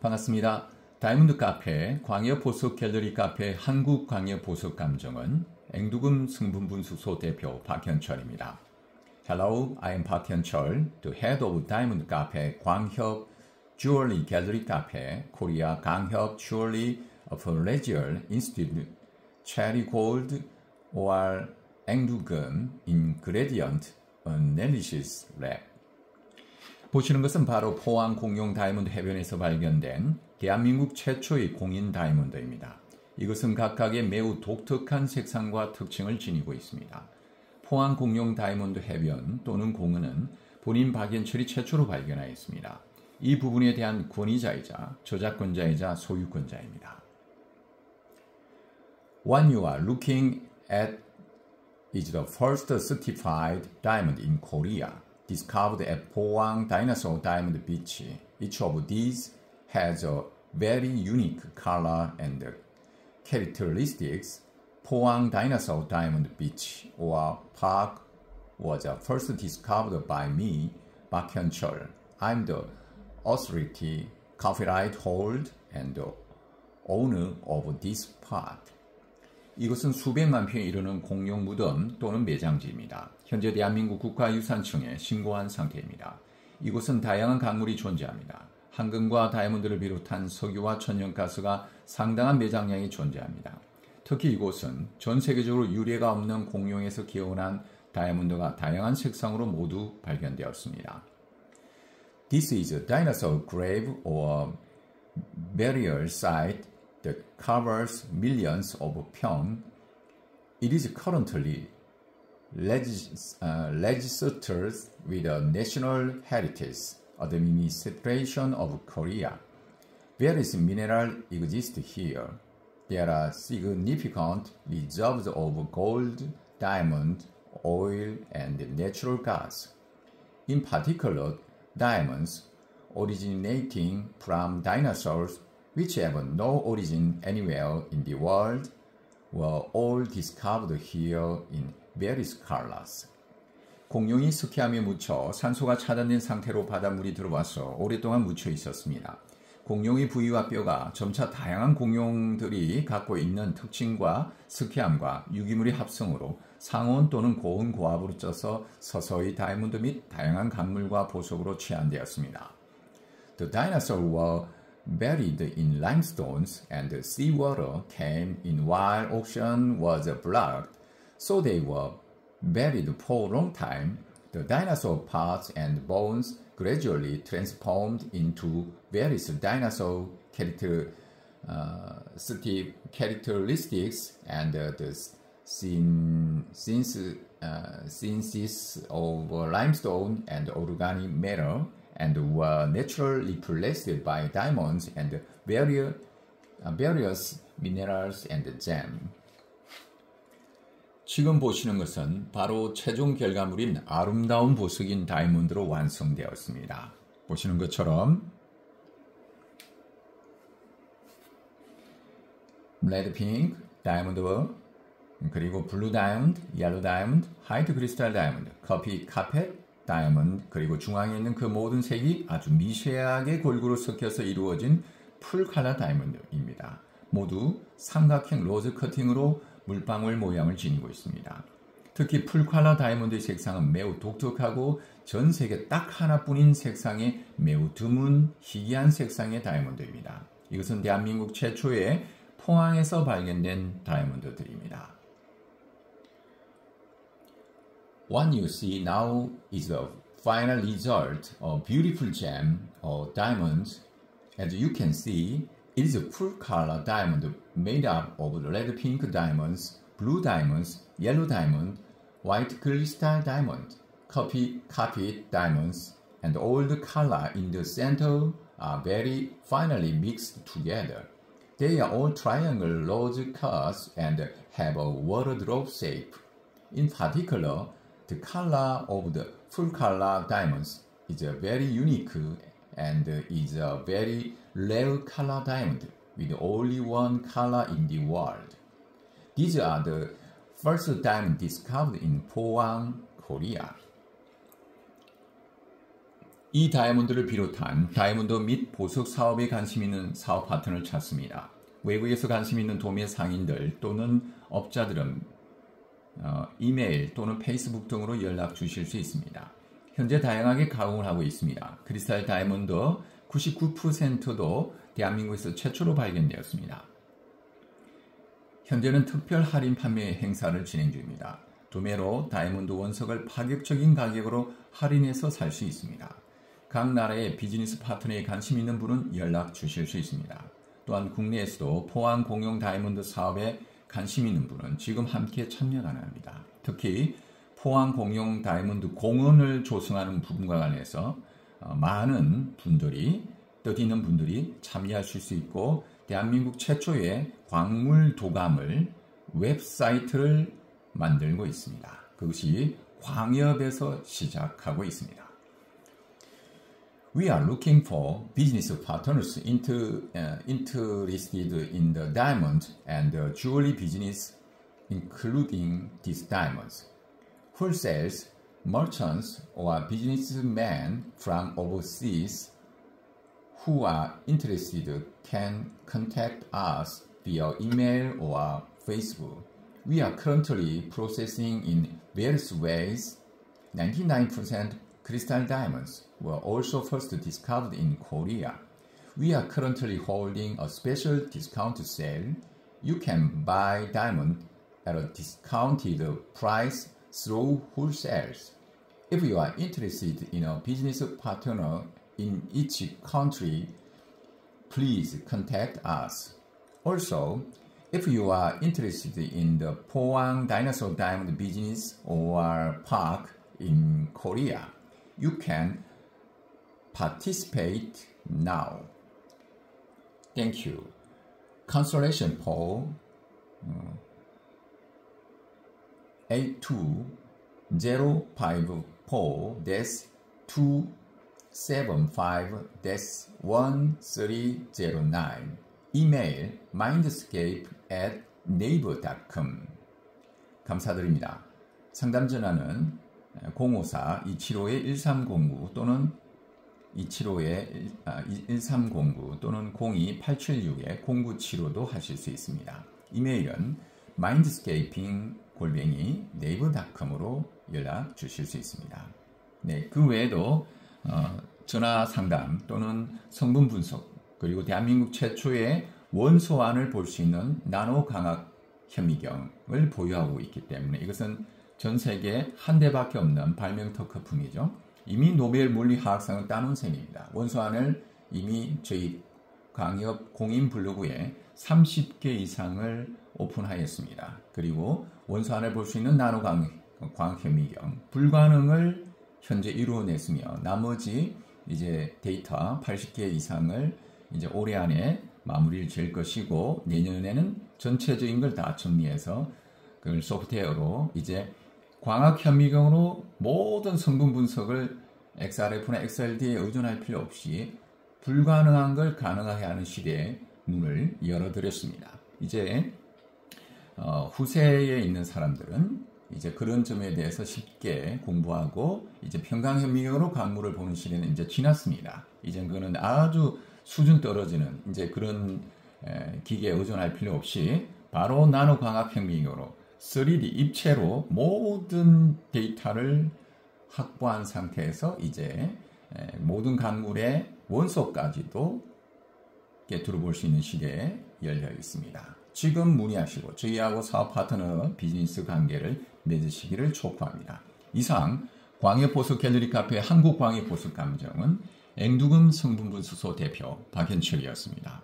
반갑습니다. 다이몬드 카페 광역 보석 갤러리 카페 한국 광역 보석 감정은 앵두금 승분분수소 대표 박현철입니다. Hello, I am Park Hyun-chul, the head of Diamond Cafe 광협 Jewelry Gallery Cafe, Korea 강협 Jewelry Appraisal Institute, Cherry Gold or 앵두금 Ingredient Analysis Lab. 보시는 것은 바로 포항 공룡 다이몬드 해변에서 발견된 대한민국 최초의 공인 다이몬드입니다. 이것은 각각의 매우 독특한 색상과 특징을 지니고 있습니다. 포항 공룡 다이몬드 해변 또는 공은은 본인 박연철이 최초로 발견하였습니다. 이 부분에 대한 권위자이자 저작권자이자 소유권자입니다. What you are looking at is the first certified diamond in Korea, discovered at Pohang Dinosaur Diamond Beach. Each of these has a very unique color and characteristics. Pohang Dinosaur Diamond Beach or Park was first discovered by me, Park Hyun-chul. I'm the authority, copyright hold, and owner of this park. 이것은 수백만 평에 이르는 공룡 무덤 또는 매장지입니다. 현재 대한민국 국가유산청에 신고한 상태입니다. 이곳은 다양한 강물이 존재합니다. 황금과 다이아몬드를 비롯한 석유와 천연가스가 상당한 매장량이 존재합니다. 특히 이곳은 전 세계적으로 유례가 없는 공룡에서 기원한 다이아몬드가 다양한 색상으로 모두 발견되었습니다. This is a dinosaur grave or burial site that covers millions of pyong. It is currently legis- uh, registered with the National Heritage Administration of Korea. Various minerals exist here. There are significant reserves of gold, diamond, oil, and natural gas. In particular, diamonds originating from dinosaurs which have no origin anywhere in the world were all discovered here in various colors. 공룡이 스키함에 묻혀 산소가 차단된 상태로 바닷물이 들어와서 오랫동안 묻혀 있었습니다. 공룡의 부위와 뼈가 점차 다양한 공룡들이 갖고 있는 특징과 스키함과 유기물의 합성으로 상온 또는 고온 고압으로 쪄서 서서히 다이아몬드 및 다양한 강물과 보석으로 취한되었습니다. The dinosaurs were buried in limestones and seawater came in while ocean was blocked, so they were buried for a long time. The dinosaur parts and bones gradually transformed into various dinosaur character, uh, characteristics and uh, the uh, synthesis of limestone and organic matter and were naturally replaced by diamonds and various, uh, minerals and gem. 지금 보시는 것은 바로 최종 결과물인 아름다운 보석인 다이몬드로 완성되었습니다. 보시는 것처럼 red 핑크, 다이몬드 그리고 blue 다이몬드, yellow 다이몬드, 화이트 크리스탈 다이몬드, 커피 카펫, 다이몬드 그리고 중앙에 있는 그 모든 색이 아주 미세하게 골고루 섞여서 이루어진 full color 다이몬드입니다. 모두 삼각형 rose cutting으로 물방울 모양을 지니고 있습니다. 특히 full color 다이몬드의 색상은 매우 독특하고 전 세계 딱 하나뿐인 색상의 매우 드문 희귀한 색상의 다이몬드입니다. 이것은 대한민국 최초의 포항에서 발견된 다이몬드들입니다. What you see now is the final result of beautiful gem or diamonds. As you can see, it is a full color diamond made up of red pink diamonds, blue diamonds, yellow diamond, white crystal diamond, copy carpet diamonds, and all the color in the center are very finely mixed together. They are all triangle rose cuts and have a water drop shape. In particular, the color of the full color diamonds is very unique and is a very rare color diamond with only one color in the world. These are the first diamond discovered in Pohang, Korea. 이 다이아몬드를 비롯한 다이아몬드 및 보석 사업에 관심 있는 사업 파트너를 찾습니다. 외국에서 관심 있는 도매 상인들 또는 업자들은 어, 이메일 또는 페이스북 등으로 연락 주실 수 있습니다. 현재 다양하게 가공을 하고 있습니다. 크리스탈 다이아몬드 99%도 대한민국에서 최초로 발견되었습니다. 현재는 특별 할인 판매 행사를 진행 중입니다. 도매로 다이아몬드 원석을 파격적인 가격으로 할인해서 살 수 있습니다. 각 나라의 비즈니스 파트너에 관심 있는 분은 연락 주실 수 있습니다. 또한 국내에서도 포항 공용 다이아몬드 사업에 관심 있는 분은 지금 함께 참여 가능합니다. 특히 포항 공용 다이아몬드 공원을 조성하는 부분과 관해서 어, 많은 분들이 뜻 있는 분들이 참여하실 수 있고 대한민국 최초의 광물 도감을 웹사이트를 만들고 있습니다. 그것이 광협에서 시작하고 있습니다. We are looking for business partners into, uh, interested in the diamond and the jewelry business, including these diamonds. Wholesales, merchants, or businessmen from overseas who are interested can contact us via email or Facebook. We are currently processing in various ways. 99% crystal diamonds were also first discovered in Korea. We are currently holding a special discount sale. You can buy diamond at a discounted price through wholesales. If you are interested in a business partner in each country, please contact us. Also, if you are interested in the Poang Dinosaur Diamond business or park in Korea, you can participate now. Thank you. Consolation Paul uh, 82054 2 75-1309 이메일 mindscape at naver.com 감사드립니다. 상담 전화는 054-275-1309 또는 275-1309 또는 02-876-0975도 하실 수 있습니다. 이메일은 mindscaping 골뱅이 네이버닷컴으로 연락 주실 수 있습니다. 네, 그 외에도 어, 전화 상담 또는 성분 분석 그리고 대한민국 최초의 원소안을 볼 수 있는 나노 강학 현미경을 보유하고 있기 때문에 이것은 전 세계 한 대밖에 없는 발명 특허품이죠. 이미 노벨 물리화학상을 따놓은 셈입니다. 원소안을 이미 저희 광역 공인 블로그에 30개 이상을 오픈하였습니다. 그리고 원소안을 볼 수 있는 나노 광학 현미경 불가능을 현재 이루어냈으며 나머지 이제 데이터 80개 이상을 이제 올해 안에 마무리를 지을 것이고 내년에는 전체적인 걸 다 정리해서 그걸 소프트웨어로 이제 광학 현미경으로 모든 성분 분석을 XRF나 XLD에 의존할 필요 없이 불가능한 걸 가능하게 하는 시대에 문을 열어드렸습니다. 이제 어, 후세에 있는 사람들은 이제 그런 점에 대해서 쉽게 공부하고 이제 평강현미경으로 강물을 보는 시대는 이제 지났습니다. 이제 그거는 아주 수준 떨어지는 이제 그런 기계에 의존할 필요 없이 바로 나노 광학 현미경으로 3D 입체로 모든 데이터를 확보한 상태에서 이제 모든 강물의 원소까지도 들어볼 수 있는 시대에 열려 있습니다. 지금 문의하시고 저희하고 사업 파트너 비즈니스 관계를 맺으시기를 촉구합니다. 이상 광해보석 갤러리 카페 한국광해보석 감정은 앵두금 성분분수소 대표 박현철이었습니다.